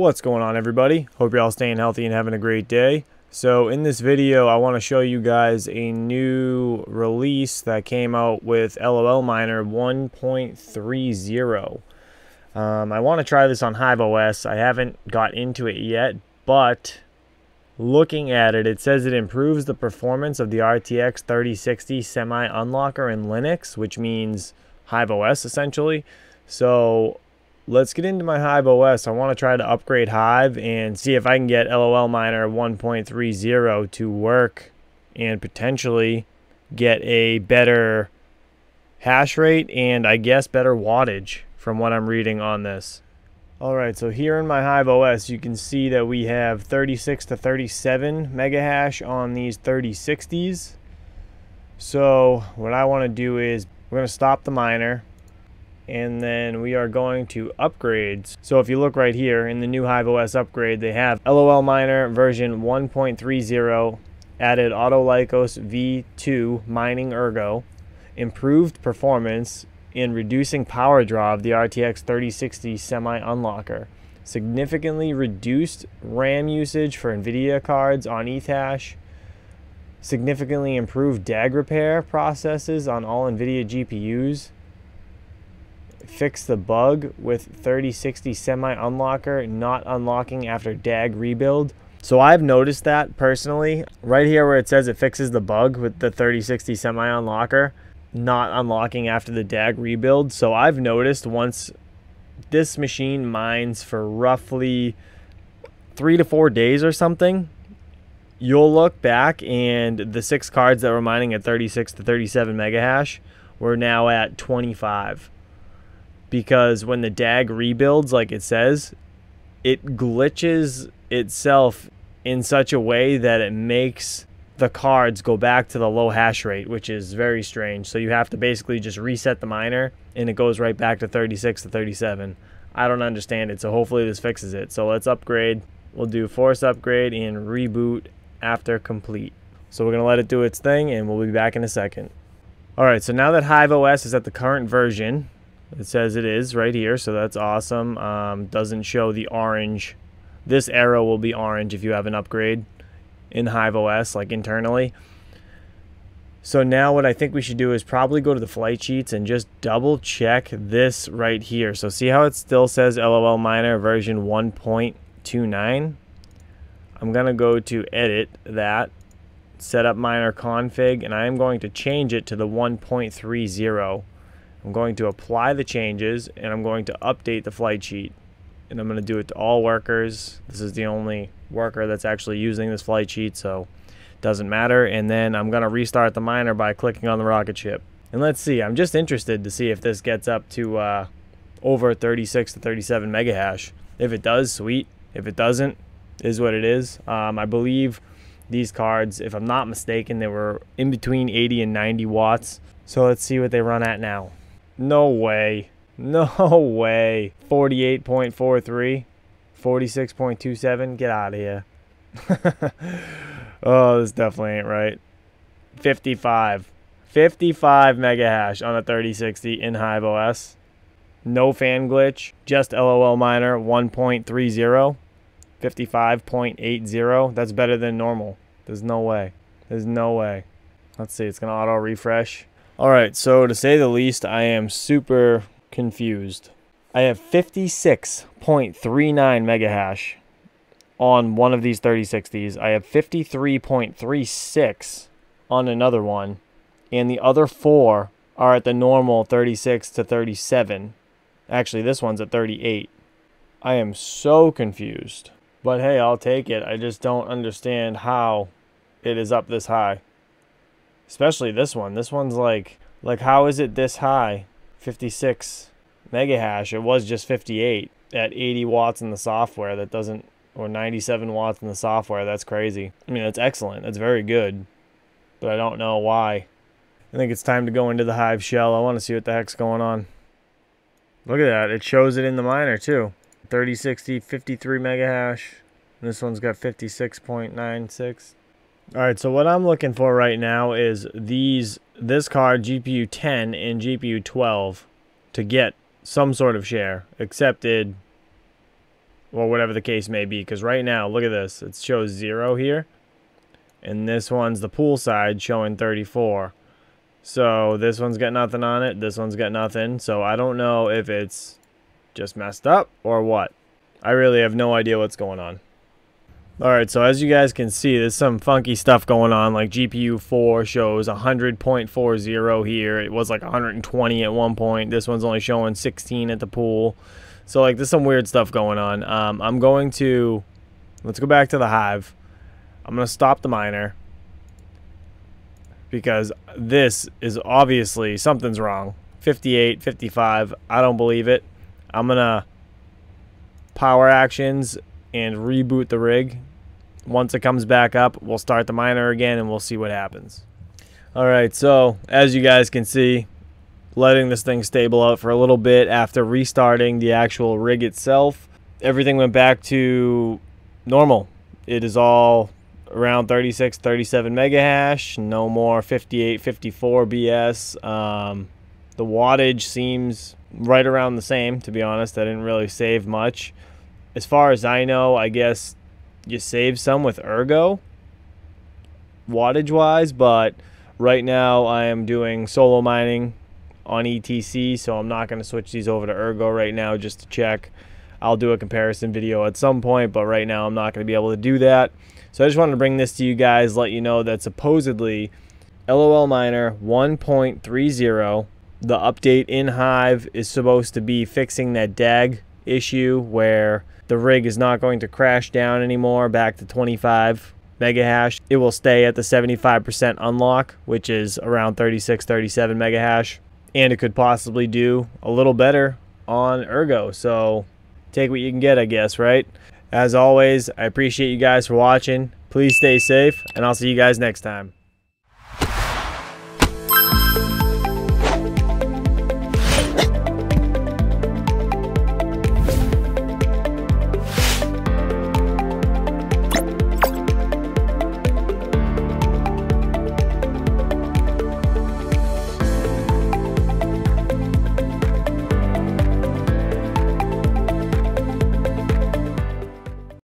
What's going on everybody? Hope you're all staying healthy and having a great day. So in this video I want to show you guys a new release that came out with lolMiner 1.30. Um, I want to try this on Hive OS. I haven't got into it yet, but looking at it, it says it improves the performance of the RTX 3060 semi-unlocker in Linux, which means Hive OS essentially. So let's get into my Hive OS. I want to try to upgrade Hive and see if I can get lolMiner 1.30 to work and potentially get a better hash rate and I guess better wattage from what I'm reading on this. Alright, so here in my Hive OS, you can see that we have 36 to 37 mega hash on these 3060s. So what I want to do is we're going to stop the miner and then we are going to upgrades. So if you look right here in the new Hive OS upgrade, they have lolMiner version 1.30, added Autolykos V2 mining ergo, improved performance in reducing power draw of the RTX 3060 semi-unlocker, significantly reduced RAM usage for NVIDIA cards on Ethash, significantly improved DAG repair processes on all NVIDIA GPUs, fix the bug with 3060 semi unlocker not unlocking after DAG rebuild. So I've noticed that personally right here where it says it fixes the bug with the 3060 semi unlocker not unlocking after the DAG rebuild. So I've noticed once this machine mines for roughly three to four days or something, you'll look back and the six cards that were mining at 36 to 37 mega hash were now at 25 because when the DAG rebuilds, like it says, it glitches itself in such a way that it makes the cards go back to the low hash rate, which is very strange. So you have to basically just reset the miner and it goes right back to 36 to 37. I don't understand it, so hopefully this fixes it. So let's upgrade. We'll do force upgrade and reboot after complete. So we're going to let it do its thing and we'll be back in a second. Alright, so now that Hive OS is at the current version, it says it is right here, so that's awesome. Um, doesn't show the orange. This arrow will be orange if you have an upgrade in Hive OS, like internally. So now what I think we should do is probably go to the flight sheets and just double check this right here. So see how it still says lolMiner version 1.29? I'm going to go to edit that, set up miner config, and I am going to change it to the 1.30. I'm going to apply the changes and I'm going to update the flight sheet. And I'm going to do it to all workers. This is the only worker that's actually using this flight sheet, so it doesn't matter. And then I'm going to restart the miner by clicking on the rocket ship. And let's see, I'm just interested to see if this gets up to uh, over 36 to 37 mega hash. If it does, sweet. If it doesn't, is what it is. Um, I believe these cards, if I'm not mistaken, they were in between 80 and 90 watts. So let's see what they run at now. No way. No way. 48.43. 46.27. Get out of here. oh, this definitely ain't right. 55. 55 mega hash on a 3060 in Hive OS. No fan glitch. Just lolMiner 1.30. 55.80. That's better than normal. There's no way. There's no way. Let's see. It's going to auto refresh. Alright, so to say the least, I am super confused. I have 56.39 mega hash on one of these 3060s. I have 53.36 on another one. And the other four are at the normal 36 to 37. Actually, this one's at 38. I am so confused. But hey, I'll take it. I just don't understand how it is up this high. Especially this one. This one's like, like how is it this high? 56 mega hash. It was just 58 at 80 watts in the software. That doesn't, or 97 watts in the software. That's crazy. I mean, that's excellent. That's very good. But I don't know why. I think it's time to go into the Hive shell. I want to see what the heck's going on. Look at that. It shows it in the miner too. 3060, 53 mega hash. This one's got 56.96. All right, so what I'm looking for right now is these this card GPU 10 and GPU 12 to get some sort of share accepted or whatever the case may be. Because right now, look at this. It shows zero here. And this one's the pool side showing 34. So this one's got nothing on it. This one's got nothing. So I don't know if it's just messed up or what. I really have no idea what's going on. Alright, so as you guys can see, there's some funky stuff going on. Like GPU 4 shows 100.40 here. It was like 120 at one point. This one's only showing 16 at the pool. So like there's some weird stuff going on. Um, I'm going to, let's go back to the Hive. I'm going to stop the miner. Because this is obviously, something's wrong. 58, 55, I don't believe it. I'm going to power actions and reboot the rig once it comes back up, we'll start the miner again and we'll see what happens. All right, so as you guys can see, letting this thing stable out for a little bit after restarting the actual rig itself, everything went back to normal. It is all around 36, 37 mega hash, no more 58, 54 BS. Um, the wattage seems right around the same, to be honest. I didn't really save much. As far as I know, I guess you save some with Ergo wattage wise, but right now I am doing solo mining on ETC, so I'm not going to switch these over to Ergo right now just to check. I'll do a comparison video at some point, but right now I'm not going to be able to do that. So I just wanted to bring this to you guys, let you know that supposedly lolMiner 1.30, the update in Hive is supposed to be fixing that DAG issue where the rig is not going to crash down anymore back to 25 mega hash. It will stay at the 75% unlock, which is around 36, 37 mega hash. And it could possibly do a little better on Ergo. So take what you can get, I guess, right? As always, I appreciate you guys for watching. Please stay safe, and I'll see you guys next time.